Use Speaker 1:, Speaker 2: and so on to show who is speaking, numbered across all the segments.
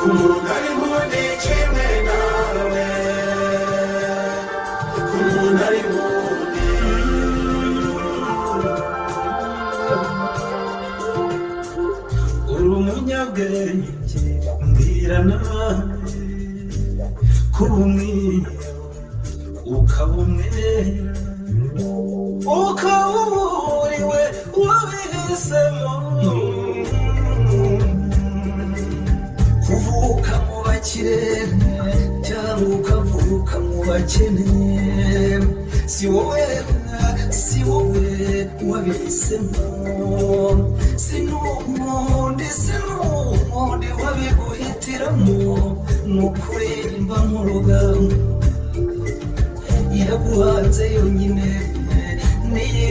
Speaker 1: Kumuna wabisemo sinubundi sinubundi wabiguhitiramo nukuri mba nk'urugamba iraguhanze yonyine. Niyo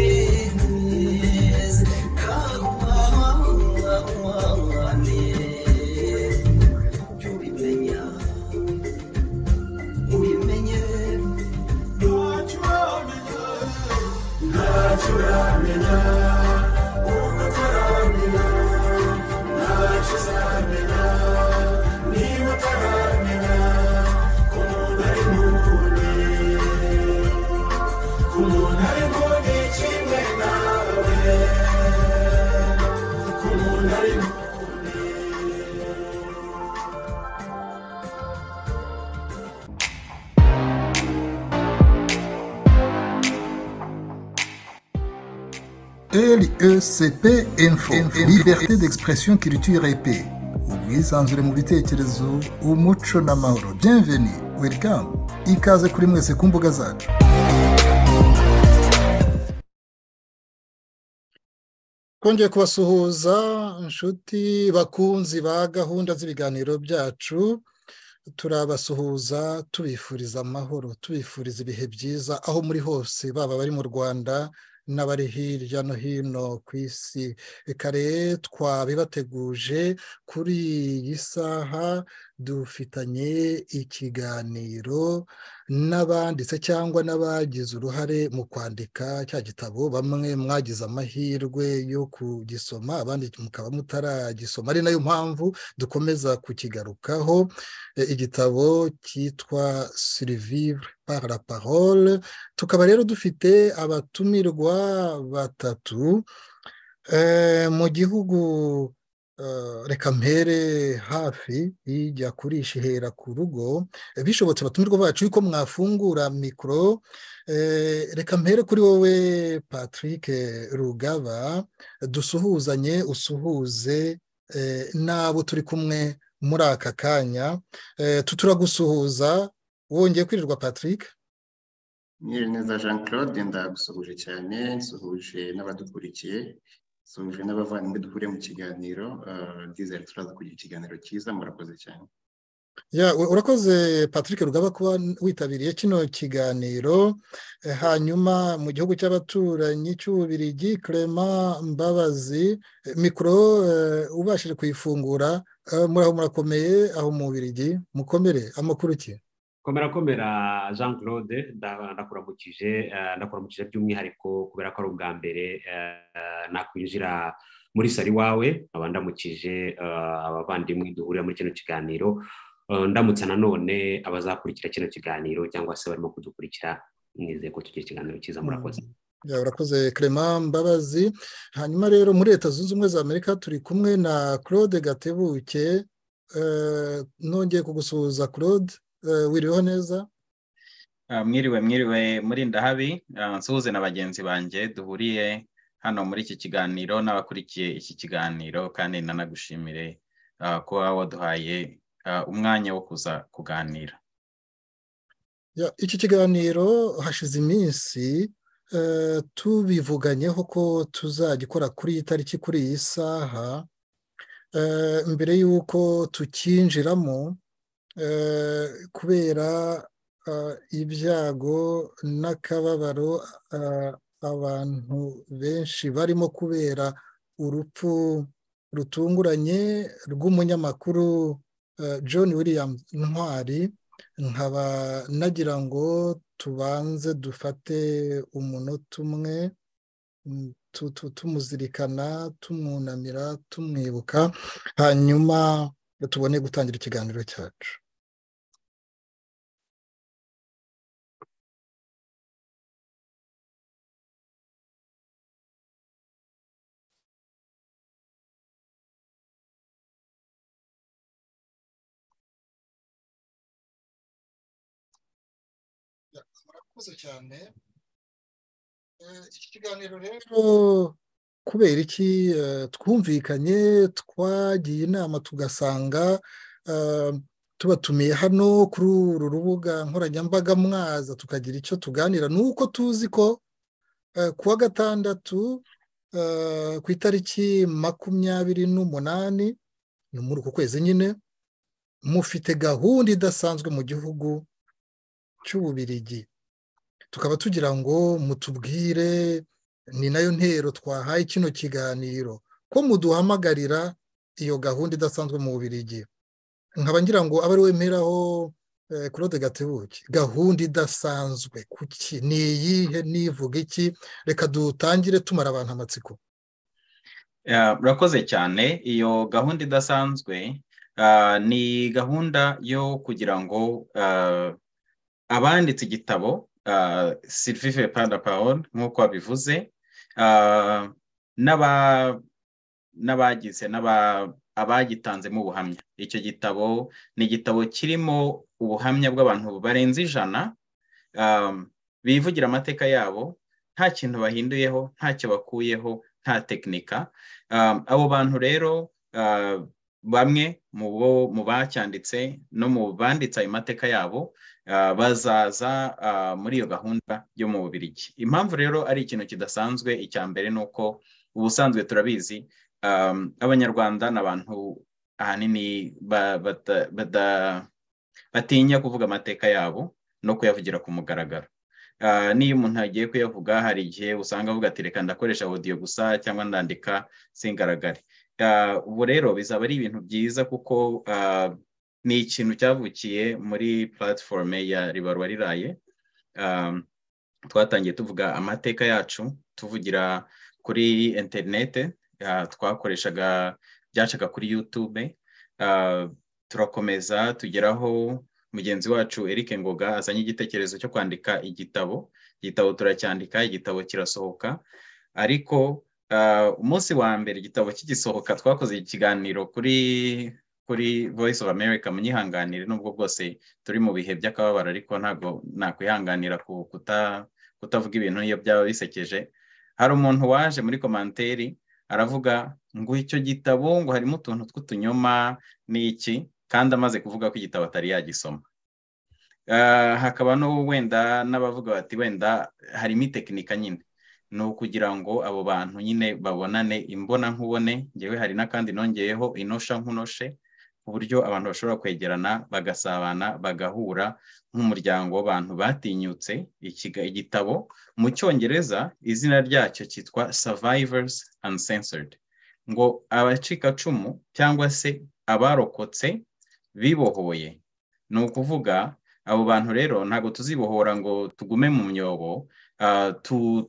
Speaker 2: LECP Info Liberté d'expression culture et paix ubwisanzure mu bitekerezo umuco n'amahoro bienvenue. Welcome. Ikaze kuri mwese ku mbuga zacu twongeye kubasuhuza inshuti bakunzi ba gahunda z'ibiganiro byacu. Turabasuhuza tubifuriza amahoro tubifuriza ibihe byiza aho muri hose baba bari mu rwanda n'abari hirya no hino ku isi. Kare twabibateguje kuri iyi saha dufitanye ikiganiro n'abanditse cyangwa n'abagize uruhare mu kwandika cya gitabo. Bamwe mwagize amahirwe yo kugisoma abandi mukaba mutaragisoma. Ari na yo mpamvu dukomeza kukigarukaho igitabo cyitwa la parole. Tukaba rero dufite abatumirwa batatu mu gihugu reka mpere hafi ijya kurisha ihera ku rugo bishobotse abatumirwa bacu yuko mwafungura mikoro reka mpere kuri wowe patrick rugaba. Dusuhuzanye usuhuze. N'abo turi kumwe muri aka kanya. Turagusuhuza. Wongeye kwirirwa patrick.
Speaker 3: Neza jean claude ndagusuhuje cyane nsuhuje n'abadukurikiye nsuhuje n'abavandimwe duhuriye mu kiganiro. Ndizere turaza kugira ikiganiro cyiza murakoze cyane.
Speaker 2: Urakoze patrick rugaba kuba witabiriye kino kiganiro. Hanyuma mu gihugu cy'abaturanyi cy'ububirigi clement mbabazi mikoro ubashije kuyifungura. Muraho murakomeye aho mu bubirigi mukomere amakuru ki?
Speaker 4: Komera komera jean claude ndakuramukije ndakuramukije by'umwihariko kubera ko ari ubwa mbere nakwinjira muri sari wawe nkaba ndamukije abavandimwe duhurira muri kino kiganiro ndamutse nanone abazakurikira kino kiganiro cyangwa se barimo kudukurikira mwizeye ko tugira ikiganiro cyiza murakoze.
Speaker 2: Urakoze clement mbabazi. Hanyuma rero muri leta zunze ubumwe za amerika turi kumwe na claude gatebuke nongeye kugusuhuza claude. Wiriweho neza?
Speaker 5: Mwiriwe mwiriwe muri ndahabi. Nsuhuze na bagenzi banjye duhuriye hano muri iki kiganiro n'abakurikiye iki kiganiro kandi nanagushimire kuba waduhaye umwanya wo kuza kuganira.
Speaker 2: Iki kiganiro hashize iminsi tubivuganyeho ko tuzagikora kuri iyi tariki kuri iyi saha. Mbere y'uko tukinjiramo kubera ibyago n'akababaro abantu benshi barimo kubera urupfu rutunguranye rw'umunyamakuru john william ntwari nkaba nagira ngo tubanze dufate umunota umwe tumuzirikana tumwunamira tumwibuka hanyuma tubone gutangira ikiganiro cyacu. Murakoze cyane. Iki kiganiro rero kubera iki? Twumvikanye twagiye inama tugasanga tubatumiye hano kuri uru rubuga nkoranyambaga mwaza tukagira icyo tuganira. Ni uko tuzi ko ku wa gatandatu ku itariki makumyabiri n'umunani ni muri uku kwezi nyine mufite gahunda idasanzwe mu gihugu cy'ububirigi. Tukaba tugira ngo mutubwire ni na yo ntero twahaye kino kiganiro ko muduhamagarira iyo gahunda idasanzwe mu bubirigi nkaba ngira ngo abe ari we mperaho claude gatebuke. Gahunda idasanzwe. Kuki? Ni iyihe? Nivuga iki? Reka dutangire tumara abantu amatsiko.
Speaker 5: Murakoze cyane. Iyo gahunda idasanzwe ni gahunda yo kugira ngo abanditse igitabo sirivive panda pawoni nk'uko babivuze n'abagize abagitanzemo ubuhamya icyo gitabo ni igitabo kirimo ubuhamya bw'abantu barenze ijana bivugira amateka yabo nta kintu bahinduyeho ntacyo bakuyeho nta tekinika abo bantu rero bamwe mu bacyanditse no mu banditse ayo mateka yabo bazaza muri iyo gahunda yo mu bubirigi impamvu rero ari ikintu kidasanzwe icya mbere ni uko ubusanzwe turabizi abanyarwanda ni abantu ahanini batinya kuvuga amateka yabo no kuyavugira ku mugaragaro. N'iyo umuntu agiye kuyavuga hari igihe usanga avuga ati reka ndakoresha audio gusa cyangwa ndandika singaragare. Ubu rero bizaba ari ibintu byiza kuko ni ikintu cyavukiye muri platiforume ya ribarwa riraye twatangiye tuvuga amateka yacu tuvugira kuri interinete twakoreshaga byacaga kuri yutube turakomeza tugeraho mugenzi wacu Eric Ngoga azanye igitekerezo cyo kwandika igitabo igitabo turacyandika igitabo kirasohoka ariko umunsi wa mbere igitabo kigisohoka twakoze ikiganiro kuri kuri voice of america munyihanganire nubwo bwose turi mu bihe by'akababaro ariko ntabwo nakwihanganira kutavuga ibintu iyo byaba bisekeje. Hari umuntu waje muri komanteri aravuga ngo icyo gitabo ngo harimo utuntu tw'utunyoma n'iki kandi amaze kuvuga ko igitabo atari yagisoma. Hakaba no wenda n'abavuga bati wenda harimo itekinika nyine. Ni ukugira ngo abo bantu nyine babonane imbona nkubone ngewe hari n'akandi nongeyeho inosha nkunoshe. Ku buryo abantu bashobora kwegerana bagasabana bagahura nk'umuryango w'abantu batinyutse. Igitabo mu cyongereza izina ryacyo cyitwa survivors uncensored. Ngo abacikacumu cyangwa se abarokotse bibohoye. Ni ukuvuga abo bantu rero ntabwo tuzibohora ngo tugume mu myobo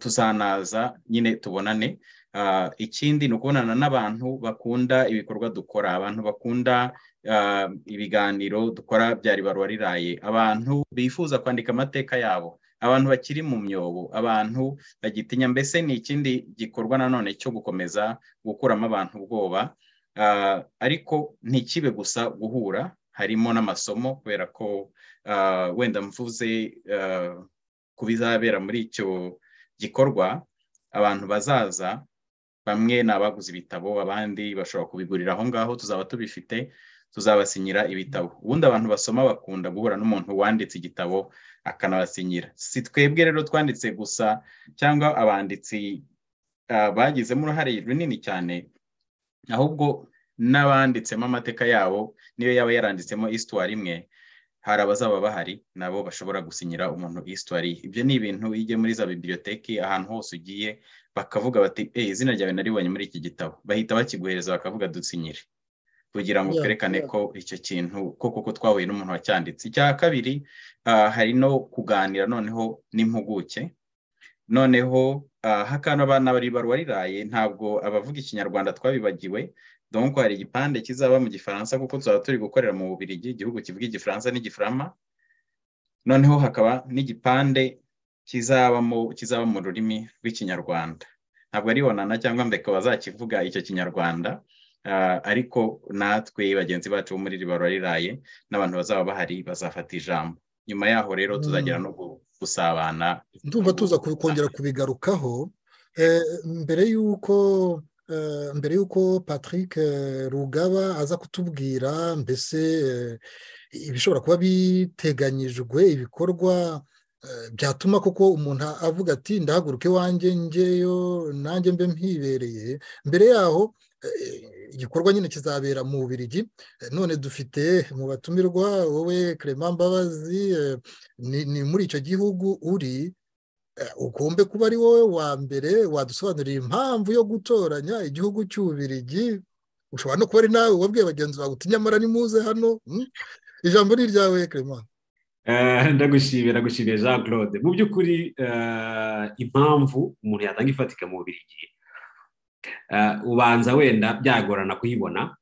Speaker 5: tuzanaza nyine tubonane. Ikindi ni ukubonana n'abantu bakunda ibikorwa dukora. Abantu bakunda ibiganiro dukora bya ribarwa riraye abantu bifuza kwandika amateka yabo. Abantu bakiri mu myobo. Abantu bagitinya mbese ni ikindi gikorwa nanone cyo gukomeza gukuramo abantu ubwoba? Ariko ntikibe gusa guhura. Harimo n'amasomo kubera ko wenda mvuze ku bizabera muri icyo gikorwa abantu bazaza bamwe ni abaguze ibitabo abandi bashobora kubigurira aho ngaho tuzaba tubifite. Tuzabasinyira ibitabo. Ubundi abantu basoma bakunda guhura n'umuntu wanditse igitabo akanabasinyira. Si twebwe rero twanditse gusa cyangwa abanditsi bagizemo uruhare runini cyane ahubwo n'abanditsemo amateka yabo niyo yaba yaranditsemo isitwari imwe hari abazaba bahari nabo bashobora gusinyira umuntu histoire ibyo ni ibintu ugiye muri za biblioteki ahantu hose ugiye bakavuga bati eh izina ryawe naribonye muri iki gitabo. Bahita bakiguhereza bakavuga dusinyire. Kugira ngo twerekane ko icyo kintu koko ko twahuye n'umuntu wacyanditse. Icya kabiri ah, hari no kuganira noneho n'impuguke. Noneho ah, hakaba n'abari baruwa riraye ntabwo abavuga ikinyarwanda twabibagiwe. Donc hari igipande kizaba mu gifaransa kuko tuzaba turi gukorera mu bubirigi igihugu kivuga igifaransa n'igifaransa noneho hakaba n'igipande kizaba mu rurimi rw'ikinyarwanda. Ntabwo ari onana cyangwa mbeka bazakivuga icyo kinyarwanda. Ariko natwe bagenzi bacu bo muri ribarwa riraye n'abantu bazaba bahari bazafata ijambo. Nyuma yaho rero tuzagera no gu- gusabana.
Speaker 2: Ndumva tuza kongera kubigarukaho. Eh, mbere y'uko eh, mbere y'uko patrick eh, rugaba aza kutubwira mbese ibishobora kuba biteganyijwe ibikorwa byatuma koko umuntu avuga ati ndahaguruka iwanjye njyeyo nanjye mbe mpibereye. Mbere yaho igikorwa nyine kizabera mu Bubiligi. Eh, none dufite mu batumirwa wowe Clement Mbabazi eh, ni ni muri icyo gihugu uri. Eh, ugombe kuba ari wowe wa mbere wadusobanurira impamvu yo gutoranya igihugu cy'Ububiligi ushobora no kuba ari nawe wabwiye bagenzi bawe uti nyamara nimuze hano. Hmm? ijambo ni iryawe Clement.
Speaker 4: Eh, ndagushimiye ndagushimiye jean claude mu by'ukuri eh, impamvu umuntu yatanga ifatika mu Bubiligi eh, ubanza wenda byagorana kuyibona.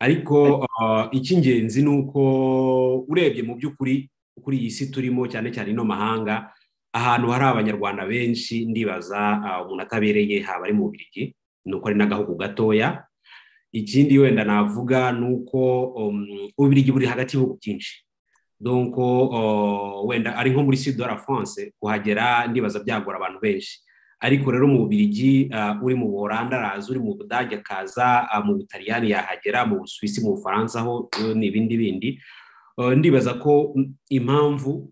Speaker 4: Ariko eh, icy'ingenzi ni uko urebye mu by'ukuri kuri iyi si turimo cyane cyane ino mahanga ahantu hari abanyarwanda benshi ndibaza ah, umuntu atabereye haba ari mu Bubiligi ni uko ari n'agahugu gatoya. Ikindi wenda navuga ni uko um, Ububiligi buri hagati y'ibihugu byinshi. Donc uh, wenda ari nko muri de la france kuhagera ndibaza byagora abantu benshi. Ariko rero mu bubirigi uh, uri mu buholanda araza uri mu budage akaza uh, mu butaliyani yahagera mu busuwisi mu bufaransa ho uh, n'ibindi bindi. Ndibaza ko impamvu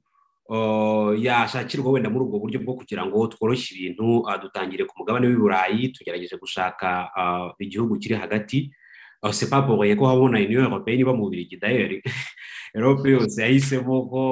Speaker 4: yashakirwa wenda muri ubwo buryo bwo kugira ngo tworoshye ibintu dutangire ku mugabane w'i burayi tugerageje gushaka igihugu kiri hagati. Pour rien ko habona union européenne iba mu bubirigi d'ailleurs. Europe yose yahisemo ko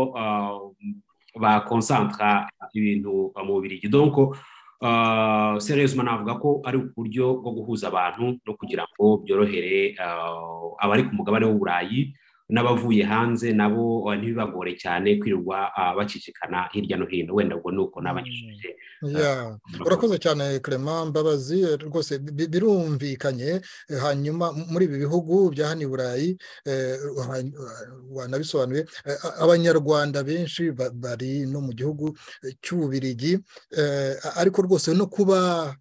Speaker 4: bakonsantra ibintu mu Bubiligi donc uh, seriousement navuga ko ari uburyo bwo guhuza abantu no kugira ngo byorohere uh, abari ku mugabane w'uburayi n'abavuye hanze nabo uh, ntibibagore cyane kwirirwa uh, bacicikana hirya no hino. Wenda ubwo ni uko n'abanyeshuri
Speaker 2: Yeah. urakoze cyane Clement. Mbabazi eh, rwose bi- birumvikanye. Eh, hanyuma muri ibi bihugu bya hano i Burayi eh, wa- wanabisobanuye eh, abanyarwanda benshi ba- bari no mu gihugu eh, cy'Ububiligi eh, a- ariko rwose no kuba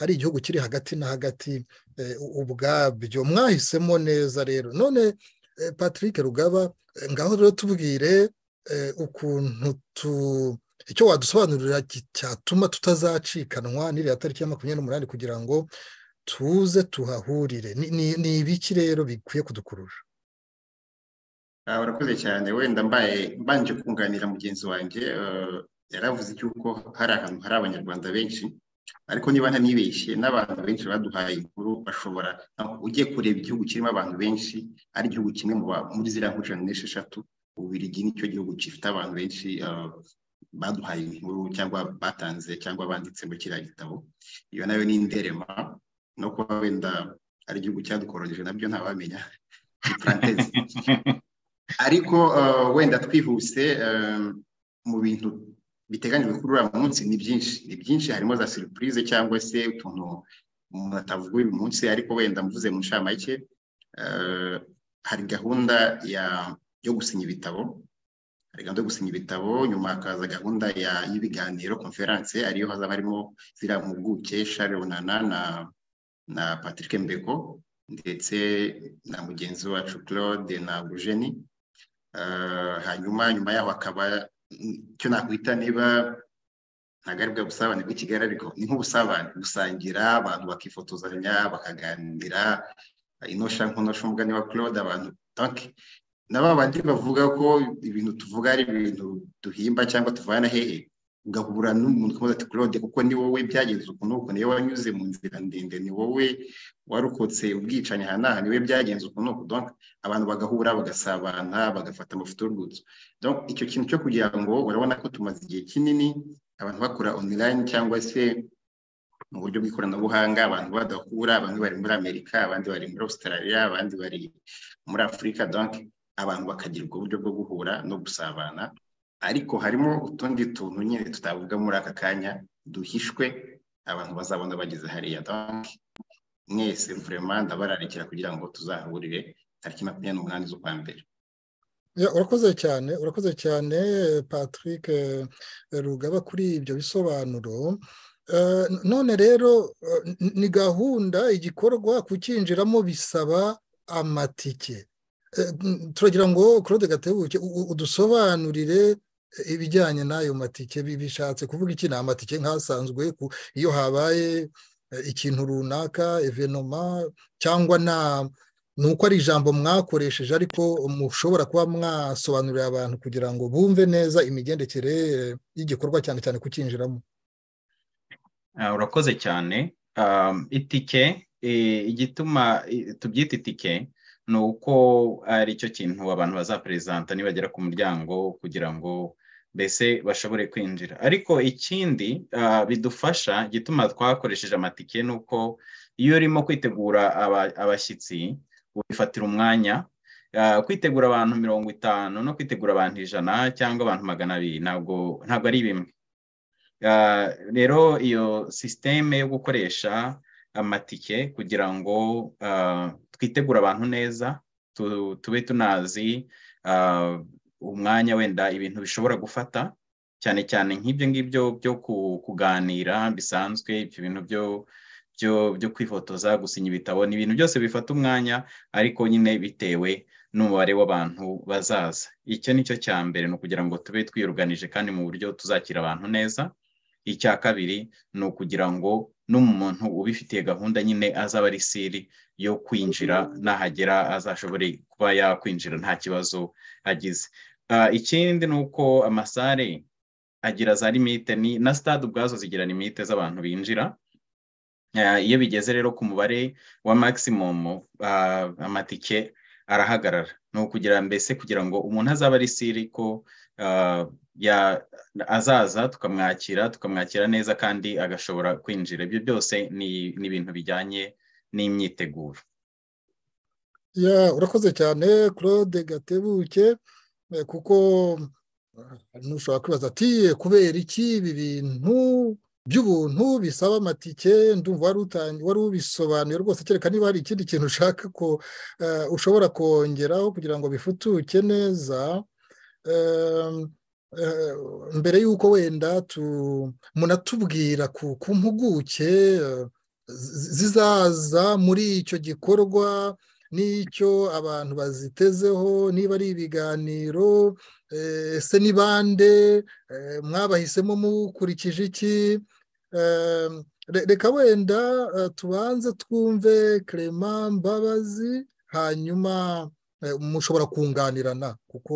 Speaker 2: ari igihugu kiri hagati na hagati eh, ubwabyo. Mwahisemo neza rero. None eh, Patrick Rugaba eh, ngaho rero tubwire eh, ukuntu tu icyo wadusobanurira cyatuma tutazacikanwa n'iriya tariki ya makumyabiri n'umunani kugira ngo tuze tuhahurire. Ni- ibiki rero bikwiye kudukurura?
Speaker 3: Ah, urakoze cyane. Wenda mbaye mbanje kunganira mugenzi wanjye eh, yaravuze cy'uko hari ahantu hari abanyarwanda benshi ariko niba ntanibeshye n'abantu benshi baduhaye inkuru bashobora ugiye kureba igihugu kirimo abantu benshi ari igihugu kimwe muri ziriya nkuru ijana n'esheshatu ububirigi ni cyo gihugu gifite abantu benshi eh, baduhaye inkuru cyangwa batanze cyangwa banditse muri kiriya gitabo. Iyo na yo ni inderema no kuba wenda ari igihugu cyadukoroneje na byo ntawamenya ariko uh, wenda twihuse um, mu bintu biteganyijwe kuri uriya munsi ni byinshi. Ni byinshi harimo za surprise cyangwa se utuntu umuntu atavuga uyu munsi ariko wenda mvuze mu nshamake uh, hari gahunda yo gusinya ibitabo. Hari gahunda yo gusinya ibitabo nyuma hakaza gahunda y'ibiganiro konferanse ariyo hazaba harimo ziriya mpuguke Charles Runana na na Patrick Mbeko ndetse na mugenzi wacu Claude na Eugenie Uh, hanyuma nyuma yaho hakaba icyo nakwita niba ntabwo ari bwa busabane bw'i Kigali ariko ni nk'ubusabane. Gusangira abantu bakifotozanya bakaganira inosha nkonosha umugani wa Claude abantu na ba bandi bavuga ko ibintu tuvuga ari ibintu duhimba cyangwa tuvana hehe. Ugahura n'umuntu ukamubaza ati claude kuko ni wowe byagenze uku n'uku ni wowe wanyuze mu nzira ndende ni wowe warokotse ubwicanyi aha n'aha ni wowe byagenze uku n'uku donc abantu bagahura bagasabana bagafata amafoto y'urwibutso. Icyo kintu cyo kugira ngo urabona ko tumaze igihe kinini abantu bakora online cyangwa se mu buryo bw'ikoranabuhanga abantu badahura bamwe bari muri amerika abandi bari muri australia abandi bari muri afurika abantu bakagira ubwo buryo bwo guhura no gusabana ariko harimo utundi tuntu nyine tutavuga muri aka kanya duhishwe abantu bazabona bageze hariya. Donc mwese vraiment ndabararikira kugira ngo tuzahurire tariki makumyabiri n'umunani z'ukwa mbere.
Speaker 2: Urakoze cyane urakoze cyane patrick rugaba kuri ibyo bisobanuro. None rero ni gahunda igikorwa kucyinjiramo bisaba amatike. Turagira ngo claude gatebuke udusobanurire ibijyanye n'ayo matike bishatse kuvuga iki? Ni amatike nk'asanzwe iyo habaye ikintu runaka evenoma cyangwa ni uko ari ijambo mwakoresheje ariko mushobora kuba mwasobanurira abantu kugira ngo bumve neza imigendekere y'igikorwa cyane cyane kucyinjiramo
Speaker 5: urakoze cyane. Itike igituma tubyita itike ni uko ari cyo kintu abantu bazaperezanta nibagera ku muryango kugira ngo mbese bashobore kwinjira. Ariko ikindi bidufasha igituma twakoresheje amatike ni uko iyo urimo kwitegura abashyitsi wifatira umwanya kwitegura abantu mirongo itanu no kwitegura abantu ijana cyangwa abantu magana abiri ntabwo ntabwo ari bimwe. Rero iyo sisiteme yo gukoresha amatike kugira ngo twitegure abantu neza tube tunazi umwanya wenda ibintu bishobora gufata cyane cyane nk'ibyo ngibyo byo kuganira bisanzwe ibyo bintu byo byo kwifotoza gusinya ibitabo ni ibintu byose bifata umwanya ariko nyine bitewe n'umubare w'abantu bazaza. Icyo ni cyo cya mbere ni ukugira ngo tube twiyoruganije kandi mu buryo tuzakira abantu neza. Icya kabiri ni ukugira ngo n'umuntu ubifitiye gahunda nyine azaba ari siri yo kwinjira nahagera azashobore kuba yakwinjira nta kibazo agize. Ikindi ni uko amasare agira za limite na stade ubwazo zigira limite z'abantu binjira. Iyo bigeze rero ku mubare wa maximum amatike arahagarara. Ni ukugira mbese kugira ngo umuntu azaba ari siri ko azaza tukamwakira tukamwakira neza kandi agashobora kwinjira. Ibyo byose ni ibintu bijyanye n'imyiteguro.
Speaker 2: Urakoze cyane claude gatebuke kuko ntushobora kwibaza ati kubera iki ibi bintu by'ubuntu bisaba amatike? Ndumva wari ubisobanuye rwose kereka niba hari ikindi kintu ushaka ko ushobora kongeraho kugira ngo bifutuke neza. Mbere y'uko wenda munatubwira ku mpuguke zizaza muri icyo gikorwa n'icyo abantu bazitezeho niba ari ibiganiro ese ni bande mwabahisemo mukurikije iki? Reka wenda tubanze twumve Clement mbabazi hanyuma mushobora kunganirana kuko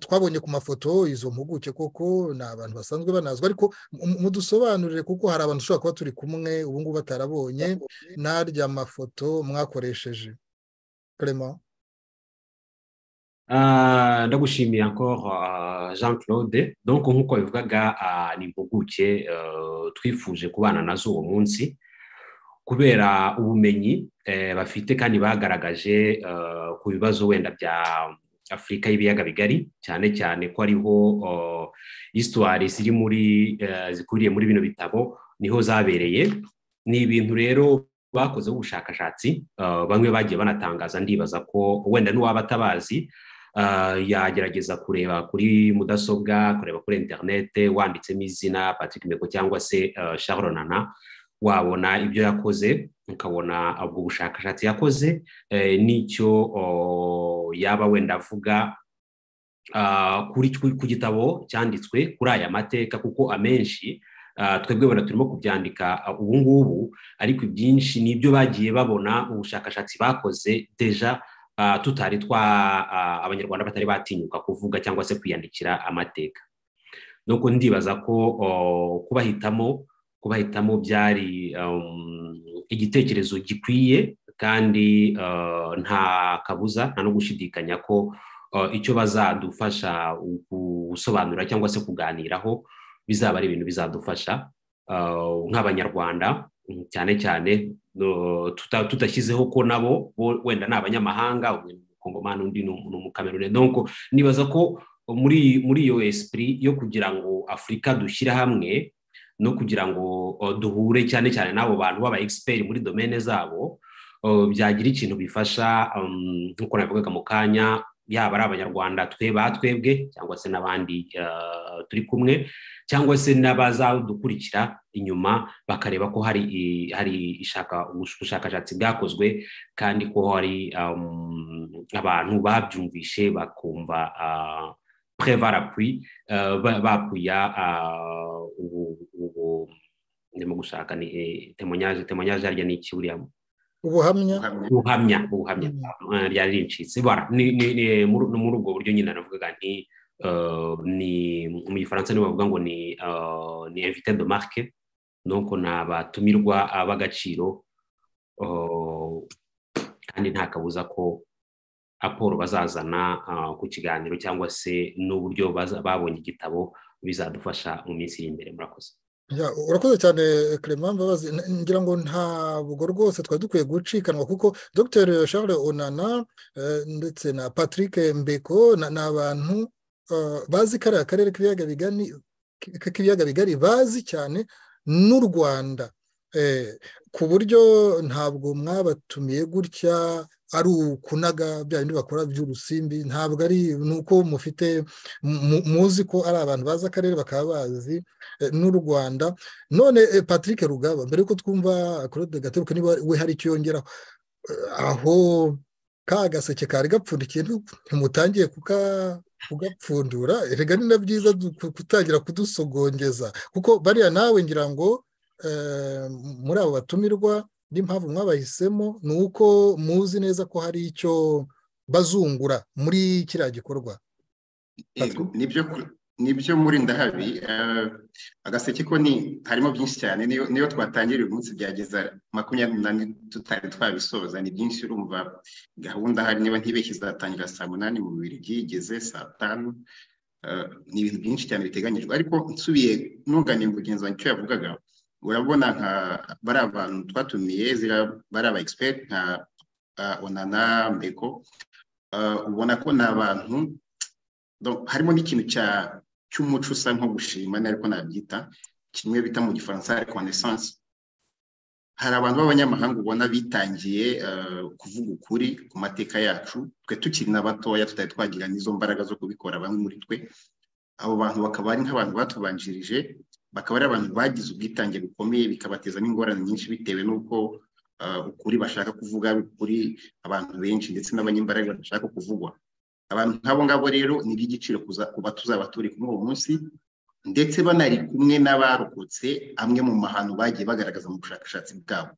Speaker 2: twabonye ku mafoto izo mpuguke koko ni abantu basanzwe banazwa ariko mudusobanurire kuko hari abantu ushobora kuba turi kumwe ubu ngubu batarabonye n'arya mafoto mwakoresheje. Clement
Speaker 4: ndagushimiye encore jean claude donc nk'uko bivugaga ni impuguke twifuje kubana na zo uwo munsi kubera ubumenyi bafite kandi bagaragaje ku bibazo wenda bya afurika y'ibiyaga bigari cyane cyane ko ariho histoire ziri muri zikuriye muri bino bitabo ni ho zabereye. Ni ibintu rero bakozeho ubushakashatsi bamwe bagiye banatangaza ndibaza ko wenda n'uwaba atabazi yagerageza kureba kuri mudasobwa kureba kuri interinete wanditsemo izina patrick meko cyangwa se Charles nana wabona ibyo yakoze ukabona ubwo bushakashatsi yakoze n'icyo yaba wenda avuga ku gitabo cyanditswe kuri aya mateka kuko amenshi twebwe wenda turimo kubyandika ubu ngubu ariko ibyinshi ni ibyo bagiye babona ubushakashatsi bakoze deja tutari twa abanyarwanda batari batinyuka kuvuga cyangwa se kwiyandikira amateka. Nuko ndibaza ko kubahitamo kubahitamo byari igitekerezo gikwiye kandi nta kabuza nta no gushidikanya ko icyo bazadufasha gusobanura cyangwa se kuganiraho bizaba ari ibintu bizadufasha nk'abanyarwanda cyane cyane tudashyizeho ko nabo wenda ni abanyamahanga umukongomani undi ni umukamerune. Donko nibaza ko muri muri iyo esipuri yo kugira ngo afurika dushyire hamwe no kugira ngo duhure cyane cyane n'abo bantu b'aba egisiperi muri domene zabo byagira ikintu bifasha nk'uko nabivugaga mu kanya yaba ari abanyarwanda twe batwebwe cyangwa se n'abandi turi kumwe cyangwa se n'abazadukurikira inyuma bakareba ko hari hari ubushakashatsi bwakozwe kandi ko hari abantu babyumvishe bakumva prevarapui bapuya ubu ndimo gushaka ni temonyaje temonyaje harya ni iki buriya
Speaker 2: ubuhamya
Speaker 4: ubuhamya ubuhamya ryari rincitse ni muri ubwo buryo nyine navugaga nti ni mu gifaransa nibo bavuga ngo ni ni invité de marque donc ni abatumirwa b'agaciro kandi nta kabuza ko raporo bazazana ku kiganiro cyangwa se n'uburyo babonye igitabo bizadufasha mu minsi iri imbere murakoze
Speaker 2: urakoze cyane Clement mbabazi. Ngira ngo ntabwo rwose twari dukwiye gucikanwa kuko dr charles onana ndetse na patrick mbeko ni abantu bazi kariya karere k'ibiyaga bigari bazi cyane n'u rwanda. Ku buryo ntabwo mwabatumiye gutya ari ukunaga bya bindi bakora by'urusimbi ntabwo ari nuko mufite muzi ko ari abantu bazi akarere bakaba bazi n'u rwanda. None patrick rugaba mbere yuko twumva claude gateruka niba we hari icyo yongeraho aho ka gaseke kari gapfundikiye ntimutangiye kugapfundura? Reka ni na byiza gutangira kudusogongeza. Kuko bariya nawe ngira ngo muri abo batumirwa n'impamvu mwabahisemo ni uko muzi neza ko hari icyo bazungura muri kiriya gikorwa.
Speaker 3: Nibyo muri ndahabi. Agaseke ko ni harimo byinshi cyane. Niyo twatangira uyu munsi byageza makumyabiri n'umunani tutari twabisoza. Ni byinshi urumva gahunda hari niba ntibeshye izatangira saa munani mu bibiri byigeze saa tanu. Ni ibintu byinshi cyane biteganyijwe. Ariko nsubiye ntunganiye mugenzi wanjye icyo yavugaga. Urabona nka bari abantu twatumiye bari aba egisiperi nka onana mbeko ubona ko ni abantu harimo n'ikintu cy'umuco usa nko gushima ariko nabyita kimwe bita mu gifaransa rekonesanse hari abantu b'abanyamahanga ubona bitangiye kuvuga ukuri ku mateka yacu twe tukiri na batoya tutari twagira n'izo mbaraga zo kubikora bamwe muri twe. Abo bantu bakaba ari nk'abantu batubanjirije bakaba ari abantu bagize ubwitange bukomeye bikabateza n'ingorane nyinshi bitewe n'uko ukuri bashaka kuvuga kuri abantu benshi ndetse n'abanyembaraga badashaka kuvugwa. Abantu nk'abo ngabo rero ni iby'igiciro kuba tuzaba turi kumwe uwo munsi ndetse banari kumwe n'abarokotse amwe mu mahano bagiye bagaragaza mu bushakashatsi bwabo.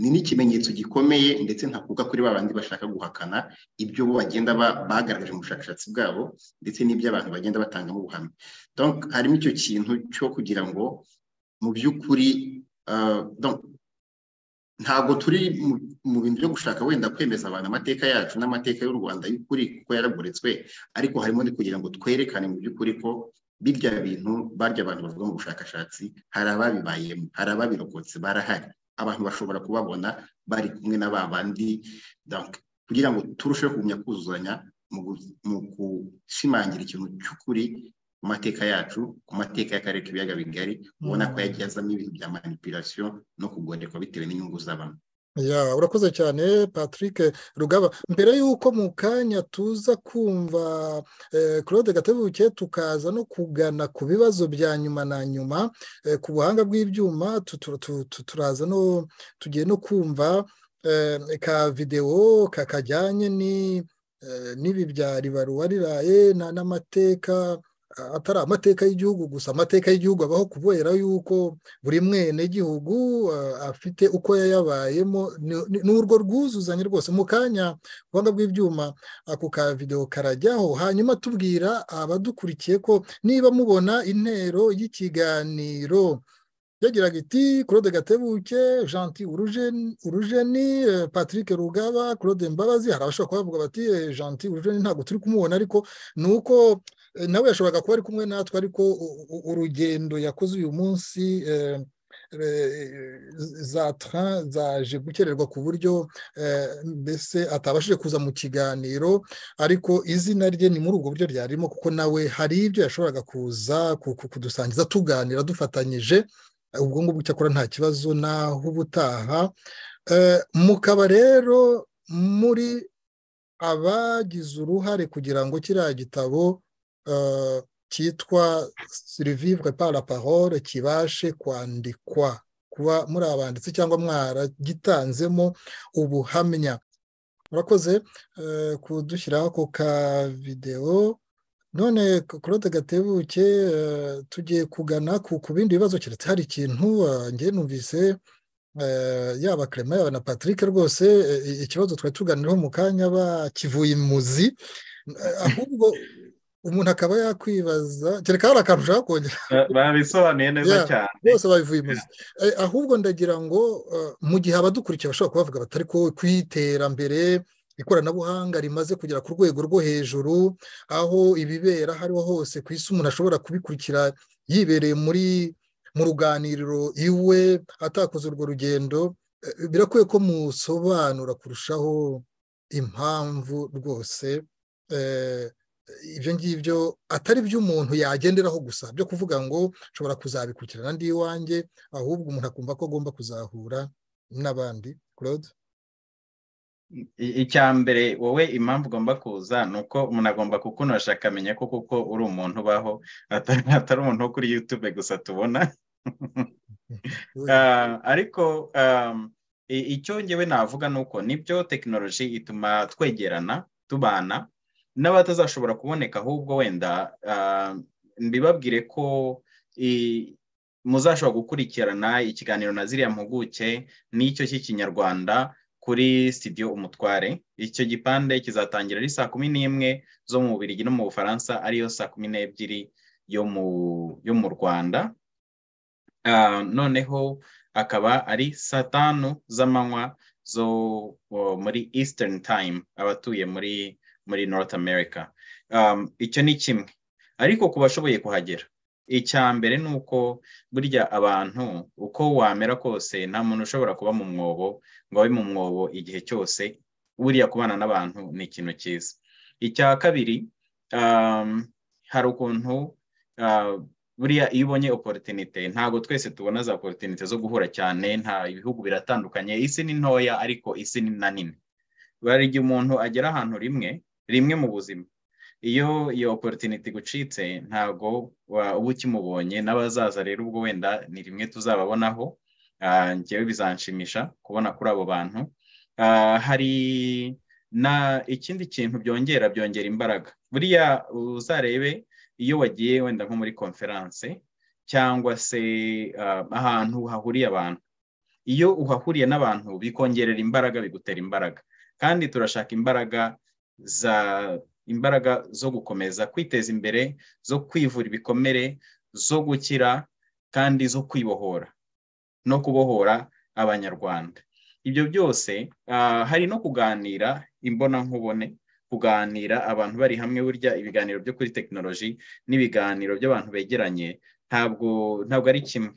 Speaker 3: Ni n'ikimenyetso gikomeye ndetse ntakuka kuri ba bandi bashaka guhakana ibyo bo bagenda bagaragaje mu bushakashatsi bwabo ndetse n'ibyo abantu bagenda batangamo ubuhamya. Harimo icyo kintu cyo kugira ngo mu by'ukuri ntabwo turi mu bintu byo gushaka wenda kwemeza abantu amateka yacu n'amateka y'u rwanda y'ukuri kuko yaragoretswe ariko harimo kugira ngo twerekane mu by'ukuri ko birya bintu barya abantu bavuga mu bushakashatsi hari ababibayemo hari ababirokotse barahari. Abantu bashobora kubabona bari kumwe na ba bandi. Kugira ngo turusheho kugumya kuzuzanya mu gushimangira ikintu cy'ukuri ku mateka yacu ku mateka y'akarere k'ibiyaga bigari ubona ko yagiye azamo ibintu bya manipulation no kugorekwa bitewe n'inyungu z'abantu
Speaker 2: urakoze cyane patrick rugaba. Mbere y'uko mu kanya tuza kumva claude gatebuke tukaza no kugana ku bibazo bya nyuma na nyuma ku buhanga bw'ibyuma turaza no tugiye no kumva ka videwo kajyanye n'ibi bya ribaruwa riraye n'amateka atari amateka y'igihugu gusa amateka y'igihugu abaho kubera yuko buri mwene gihugu afite uko yayabayemo. Ni urwo rwuzuzanye rwose. Mu kanya ubuhanga bw'ibyuma ako ka videwo karajyaho. Hanyuma tubwira abadukurikiye ko niba mubona intero y'ikiganiro yagiraga iti claude gatebuke janti urujeni patrick rugaba claude mbabazi hari abashobora kuba bavuga bati janti urujeni ntabwo turi kumubona ariko ni uko nawe yashoboraga kuba ari kumwe natwe ariko urugendo yakoze uyu munsi za tra zaje gukererwa ku buryo mbese atabashije kuza mu kiganiro ariko izina rye ni muri ubwo buryo ryarimo kuko nawe hari ibyo yashoboraga kuza kudusangiza tuganira dufatanyije ubwo ngubwo cyakora nta kibazo naho ubutaha. Mukaba rero muri abagize uruhare kugira ngo kiriya gitabo cyitwa survivre par la parole kibashe kwandikwa kuba muri abanditsi cyangwa mwaragitanzemo ubuhamya. Murakoze kudushyiraho ako ka videwo none claude gatebuke tugiye kugana ku bindi bibazo keretse hari ikintu nge numvise yaba Clement yaba na patrick rwose ikibazo twari tuganiraho mu kanya bakivuye imuzi ahubwo umuntu akaba yakwibaza kereka hari akantu ushaka kongera?
Speaker 5: Babisobanuye neza cyane.
Speaker 2: bose babivuye imuzi ahubwo ndagira ngo mu gihe abadukurikiye bashobora kubavuga batari ko ku iterambere ikoranabuhanga rimaze kugera ku rwego rwo hejuru aho ibibera aho ariho hose ku isi umuntu ashobora kubikurikira yibereye muri mu ruganiriro iwe atakoze urwo rugendo birakwiye ko musobanura kurushaho impamvu rwose ibyo ngibyo atari byo umuntu yagenderaho gusa. Byo kuvuga ngo nshobora kuzabikurikirana ndi iwanjye ahubwo umuntu akumva ko agomba kuzahura n'abandi. Claude?
Speaker 5: Icya mbere wowe impamvu ugomba kuza ni uko umuntu agomba kukunosha akamenya ko kuko uri umuntu ubaho atari umuntu wo kuri yutube gusa tubona. Ariko icyo ngewe navuga ni uko ni byo tekinoloji ituma twegerana tubana n'abatazashobora kuboneka ahubwo wenda mbibabwire ko muzashobora gukurikirana ikiganiro na ziriya mpuguke n'icyo cy'ikinyarwanda kuri sitidiyo umutware. Icyo gipande kizatangira ari saa kumi n'imwe zo mu Bubiligi no mu bufaransa ariyo saa kumi n'ebyiri yo mu rwanda. Noneho akaba ari saa tanu z'amanywa zo muri eastern time abatuye muri muri north america. Icyo ni kimwe. Ariko ku bashoboye kuhagera. Icya mbere ni uko burya abantu uko wamera kose nta muntu ushobora kuba mu mwobo ngo abe mu mwobo igihe cyose buriya kubana n'abantu ni ikintu cyiza. Icya kabiri hari ukuntu buriya iyo ubonye oporutinite ntabwo twese tubona za oporutinite zo guhura cyane nta ibihugu biratandukanye isi ni ntoya ariko isi ni na nini. Bari igihe umuntu agera ahantu rimwe rimwe mu buzima. Iyo iyo oporutinite igucitse ntabwo uba ukimubonye n'abazaza rero ubwo wenda ni rimwe tuzababonaho ngewe bizanshimisha kubona kuri abo bantu. Hari na ikindi kintu byongera byongera imbaraga. Buriya uzarebe iyo wagiye wenda nko muri konferanse cyangwa se ahantu hahuriye abantu. Iyo uhahuriye n'abantu bikongerera imbaraga bigutera imbaraga. Kandi turashaka imbaraga za imbaraga zo gukomeza kwiteza imbere zo kwivura ibikomere zo gukira kandi zo kwibohora no kubohora abanyarwanda. Ibyo byose hari no kuganira imbonankubone kuganira abantu bari hamwe burya ibiganiro byo kuri tekinoloji n'ibiganiro by'abantu begeranye ntabwo ntabwo ari kimwe.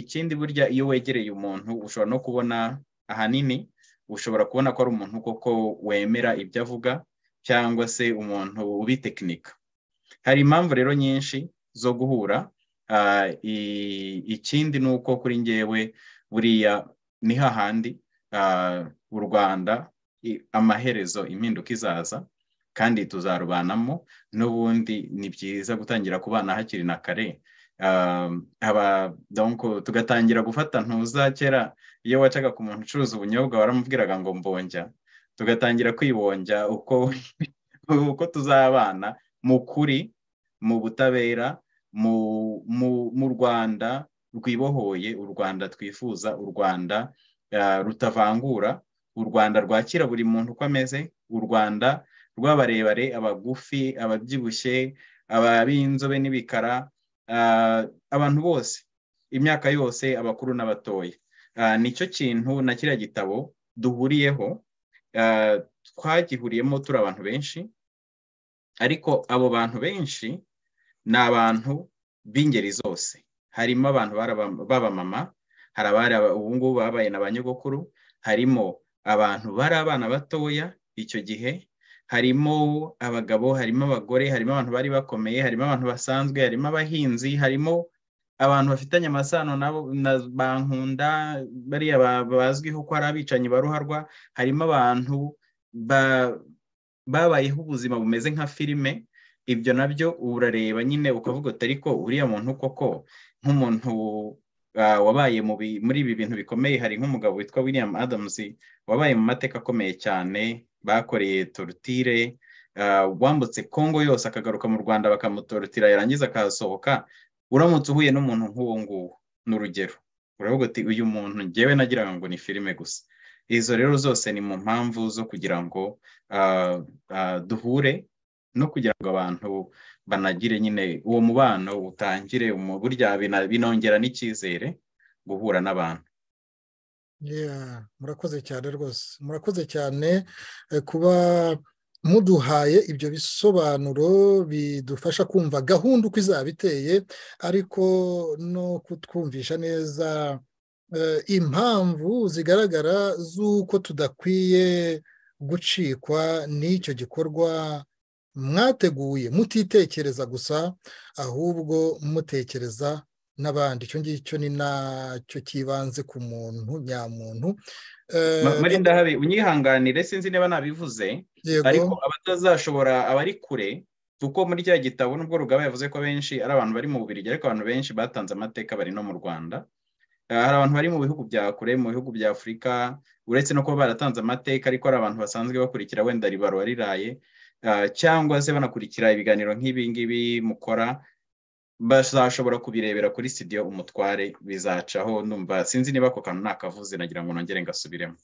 Speaker 5: Ikindi burya iyo wegereye umuntu ushobora no kubona ahanini ushobora kubona ko ari umuntu koko wemera ibyo avuga cyangwa se umuntu ubitekinika. Hari impamvu rero nyinshi zo guhura. Ikindi ni uko kuri ngewe buriya ni hahandi u rwanda amaherezo impinduka izaza kandi tuzarubanamo n'ubundi ni byiza gutangira kubana hakiri na kare. Tugatangira gufata ntuza kera iyo wacaga ku muntu ucuruza ubunyobwa waramubwiraga ngo mbonjya tugatangira kwibonja uko uko tuzabana mu kuri mu butabera mu rwanda rwibohoye u rwanda twifuza u rwanda rutavangura u rwanda rwakira buri muntu uko ameze u rwanda rw'abarebare abagufi ababyibushye ab'inzobe n'ibikara abantu bose imyaka yose abakuru n'abatoya ni cyo kintu na kiriya gitabo duhuriyeho. Twagihuriyemo turi abantu benshi ariko abo bantu benshi ni abantu b'ingeri zose. Harimo abantu b'abamama hari abari ubu ngubu babaye na ba nyogokuru harimo abantu bari abana batoya icyo gihe harimo abagabo harimo abagore harimo abantu bari bakomeye harimo abantu basanzwe harimo abahinzi harimo abantu bafitanye amasano nabo na ba nkunda bariya bazwiho ko ari abicanyi ba ruharwa harimo abantu babayeho ubuzima bumeze nka filime ibyo na byo urareba nyine ukavuga uti ariko uriya muntu koko nk'umuntu wabaye muri ibi bintu bikomeye hari nk'umugabo witwa william adams wabaye mu mateka akomeye cyane bakoreye torutire wambutse kongo yose akagaruka mu rwanda bakamutorotira yarangiza akahasohoka uramutse uhuye n'umuntu nk'uwo nguwo ni urugero uravuga uti uyu muntu ngewe nagiraga ngo ni filime gusa. Izo rero zose ni mu mpamvu zo kugira ngo duhure no kugira ngo abantu banagire nyine uwo mubano utangire burya binongera n'icyizere guhura n'abantu.
Speaker 2: Murakoze cyane rwose. Murakoze cyane kuba muduhaye ibyo bisobanuro bidufasha kumva gahunda uko izaba iteye ariko no kutwumvisha neza impamvu zigaragara z'uko tudakwiye gucikwa n'icyo gikorwa mwateguye mutitekereza gusa ahubwo mutekereza n'abandi. Icyo ngicyo ni na cyo kibanze ku muntu nyamuntu.
Speaker 5: Muri ndahabi unyihanganire sinzi niba nabivuze ariko abatazashobora abari kure kuko muri cya gitabo nubwo rugaba yavuze ko benshi ari abantu bari mu bubiri ariko abantu benshi batanze amateka bari no mu rwanda. Hari abantu bari mu bihugu bya kure mu bihugu bya afurika uretse no kuba baratanze amateka ariko hari abantu basanzwe bakurikira wenda ribaro riraye cyangwa se banakurikira ibiganiro nk'ibi ngibi mukora bazashobora kubirebera kuri sitidiyo umutware bizacaho numva sinzi niba ako kantu nakavuze nagira ngo nongere ngasubiremo.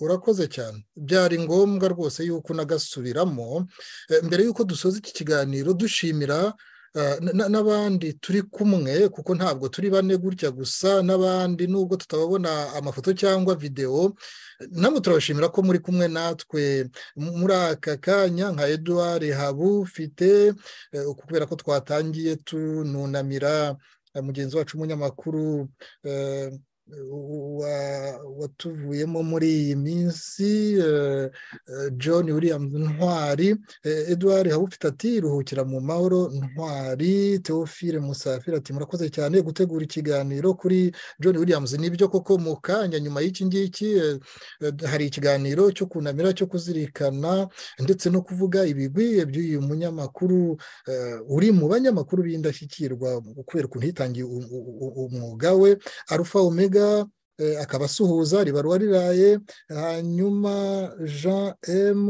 Speaker 2: Urakoze cyane. Byari ngombwa rwose yuko unagasubiramo mbere y'uko dusoza iki kiganiro dushimira n'abandi turi kumwe kuko ntabwo turi bane gutya gusa n'abandi nubwo tutababona amafoto cyangwa videwo namwe turabashimira ko muri kumwe natwe. Muri aka kanya nka eduard habufite kubera ko twatangiye tununamira mugenzi wacu umunyamakuru watuvuyemo muri iyi minsi john william ntwari. Eduard habufite ati ruhukira mu mahoro ntwari teofile musafiri ati murakoze cyane gutegura ikiganiro kuri john williams. Nibyo koko mu kanya nyuma y'iki ngiki hari ikiganiro cyo kunamira cyo kuzirikana ndetse no kuvuga ibigwi by'uyu munyamakuru uri mu banyamakuru b'indashyikirwa kubera ukuntu yitangiye umwuga we arufa omega akaba asuhuza ribaruwa riraye hanyuma jean m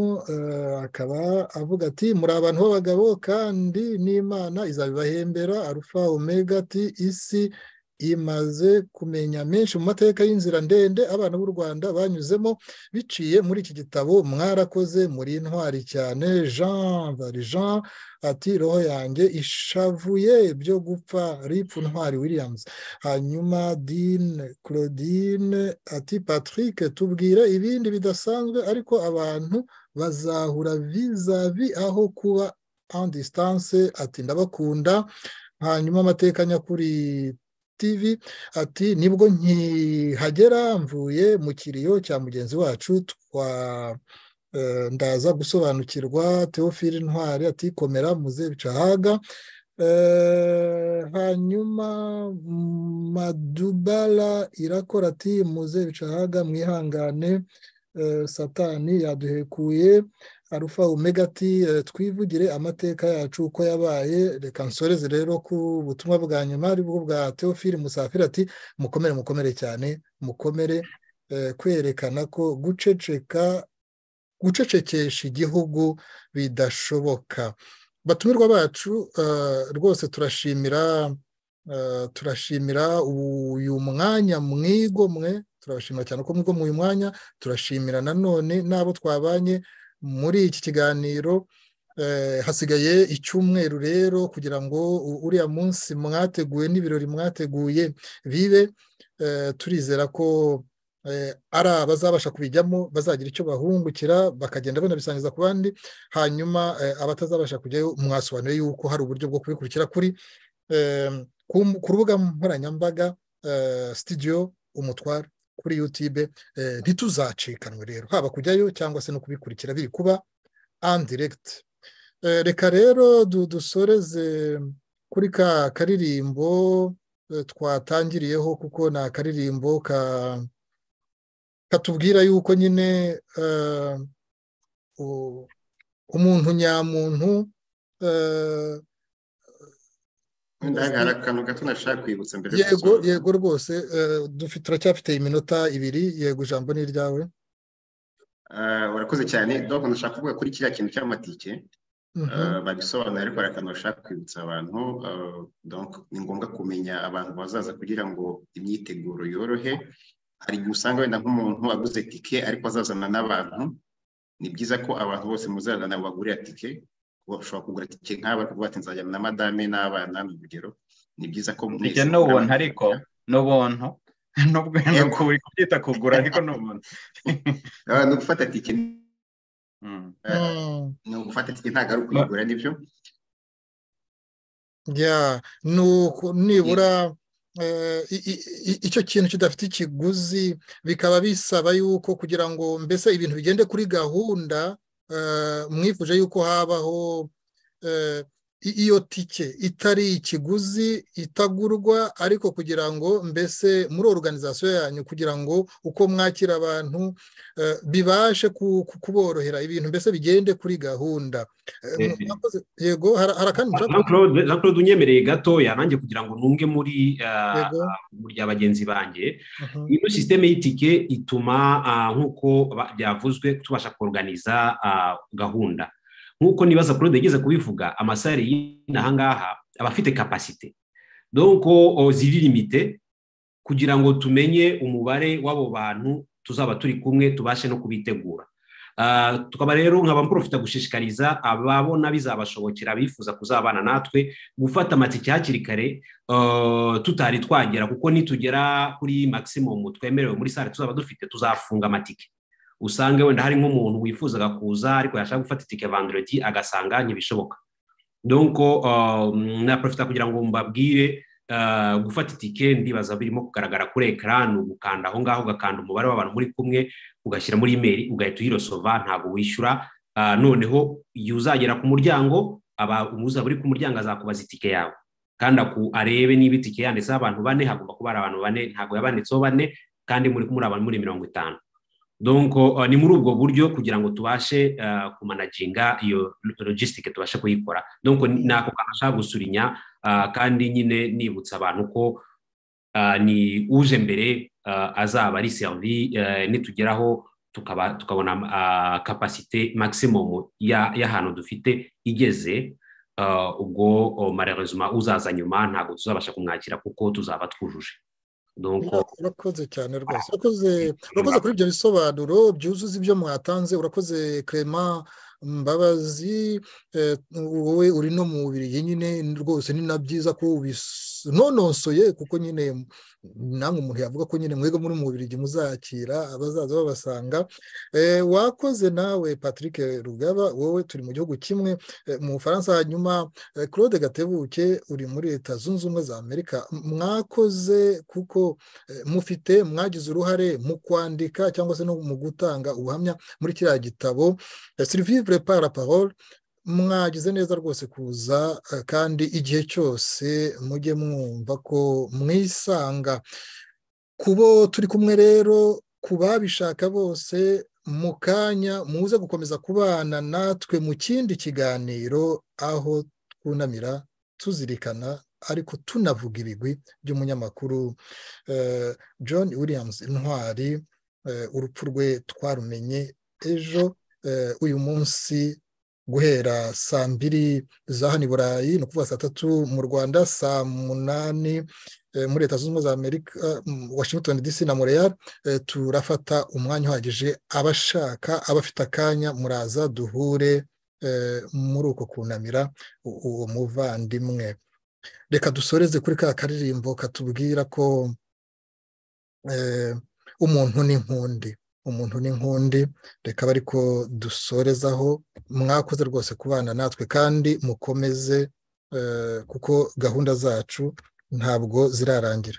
Speaker 2: akaba avuga ati muri abantu b'abagabo kandi n'imana izabibahembera arufa omega ati isi imaze kumenya menshi mu mateka y'inzira ndende abana b'u rwanda banyuzemo biciye muri iki gitabo mwarakoze muri intwari cyane jean jean ati roho yanjye ishavuye byo gupfa ripfu ntwari williams. Hanyuma dine claudine ati patrick tubwire ibindi bidasanzwe ariko abantu bazahura vizavi aho kuba en distance. Ati ndabakunda. Hanyuma amateka nyakuri tv ati ni bwo nkihagera mvuye mu kiriyo cya mugenzi wacu twa ndaza gusobanukirwa teofile ntwari ati komera muze bicahaga hanyuma madubara irakora ati muze bicahaga mwihangane satani yaduhekuye. Arufa omega ati twivugire amateka yacu uko yabaye. Reka nsoreze rero ku butumwa bwa nyuma ari bwo bwa teofile musafiri ati mukomere mukomere cyane mukomere. Kwerekana ko guceceka gucecekesha igihugu bidashoboka. Batumirwa bacu rwose turashimira turashimira uyu mwanya mwigomwe. Turabashimira cyane ko mwigomwe uyu mwanya. Turashimira nanone n'abo twabanye muri iki kiganiro hasigaye icyumweru rero kugira ngo uriya munsi mwateguye n'ibirori mwateguye bibe turizera ko ari abazabasha kubijyamo bazagira icyo bahungukira bakagenda banabisangiza ku bandi hanyuma abatazabasha kujyayo mwasobanuye yuko hari uburyo bwo kubikurikira kuri ku rubuga nkoranyambaga sitidiyo umutware. Kuri yutube ntituzacikanwe rero. Haba kujyayo cyangwa se no kubikurikira biri kuba andiregiti reka rero dusoreze kuri ka karirimbo twatangiriyeho kuko ni akaririmbo katubwira yuko nyine umuntu nyamuntu
Speaker 3: hari akantu gato nashaka kwibutsa mbere
Speaker 2: yego yego rwose turacyafite iminota ibiri. Yego ijambo ni iryawe.
Speaker 3: Urakoze cyane. Dogo ndashaka kuvuga kuri kiriya kintu cy'amatike. Babisobanura ariko hari akantu bashaka kwibutsa abantu. Ni ngombwa kumenya abantu bazaza kugira ngo imyiteguro yorohe. Hari igihe usanga wenda nk'umuntu aguze tike ariko azazana n'abantu. Ni byiza ko abantu bose muzazana bagurira tike ushobora kugura tike nk'aba bakavuga ati nzajyana na madame n'abana ni urugero ni byiza ko
Speaker 5: mwese ni ubuntu ariko ni ubuntu nubwo uri kubyita kugura ariko ni ubuntu.
Speaker 3: Ni ugufata tike ni ugufata tike ntabwo ari ukuyigura ni byo?
Speaker 2: Nibura icyo kintu kidafite ikiguzi bikaba bisaba yuko kugira ngo mbese ibintu bigende kuri gahunda mwifuje yuko habaho iyo tike itari ikiguzi itagurwa ariko kugira ngo mbese muri oruganizasiyo yanyu kugira ngo uko mwakira abantu bibashe kuborohera ibintu mbese bigende kuri gahunda. Yego hari akandi
Speaker 4: jean claude unyemereye gatoya nanjye kugira ngo ntunge muri bya bagenzi banjye. Ino sisiteme y'itike ituma nk'uko byavuzwe tubasha koruganiza gahunda. Nk'uko nibaza claude yigeze kubivuga amasare y'inaha ngaha aba afite kapasite donko ziri limite kugira ngo tumenye umubare w'abo bantu tuzaba turi kumwe tubashe no kubitegura. Tukaba rero nkaba mporofita gushishikariza ababona bizabashobokera bifuza kuzabana natwe gufata amatike hakiri kare tutari twagera kuko nitugera kuri maximum twemerewe muri sare tuzaba dufite tuzafunga amatike. Usange wenda hari nk'umuntu wifuzaga kuza ariko yashaka gufata itike vandredi agasanga ntibishoboka. Donko na profita kugira ngo mbabwire gufata itike ndibaza birimo kugaragara kuri ekara ni ugukanda aho ngaho ugakanda umubare w'abantu muri kumwe ugashyira muri imeri ugahita uyirosova ntabwo wishyura. Noneho iyo uzagera ku muryango uzaba uri ku muryango azakubaza itike yawe. Kandi arebe niba itike yanditseho abantu bane hagomba kuba hari abantu bane ntabwo yabanditseho bane kandi muri muri abantu muri mirongo itanu. Ni muri ubwo buryo kugira ngo tubashe kumanaginga iyo logisitike tubashe kuyikora. Ni ako kantu ashaka gusurinya kandi nyine nibutsa abantu ko ni uje mbere azaba ari serivi nitugeraho tukabona kapasite maximum y'ahantu dufite igeze. Ubwo marerezima uzaza nyuma ntabwo tuzabasha kumwakira kuko tuzaba twujuje.
Speaker 2: Urakoze cyane rwose. Urakoze kuri ibyo bisobanuro byuzuza ibyo mwatanze. Urakoze Clement. Mbabazi wowe uri no mu mubiri nyine rwose ni na byiza ko ubinonosoye kuko nyine namwe umuntu yavuga ko nyine mwega muri mu mubiri muzakira abazaza babasanga. Wakoze nawe patrick rugaba wowe turi mu gihugu kimwe mu bufaransa hanyuma claude gatebuke uri muri leta zunze ubumwe za amerika. Mwakoze kuko mufite mwagize uruhare mu kwandika cyangwa se no mu gutanga ubuhamya muri kiriya gitabo. Serivivure para parole. Mwagize neza rwose kuza kandi igihe cyose mujye mwumva ko mwisanga. Ku bo turi kumwe rero ku babishaka bose mu kanya muze gukomeza kubana natwe mu kindi kiganiro aho twunamira tuzirikana ariko tunavuga ibigwi by'umunyamakuru john williams intwari urupfu rwe twarumenye ejo. Uyu munsi
Speaker 1: guhera saa mbiri za hano i burayi ni ukuvuga saa tatu mu rwanda saa munani muri leta zunze ubumwe za amerika washington dc na montreal. Turafata umwanya uhagije abashaka abafite akanya muraza duhure muri uko kunamira uwo muvandimwe. Reka dusoreze kuri ka karirimbo katubwira ko umuntu ni nkundi. Umuntu ni nkundi reka ariko dusorezaho mwakoze rwose kubana natwe kandi mukomeze kuko gahunda zacu ntabwo zirarangira.